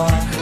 boy.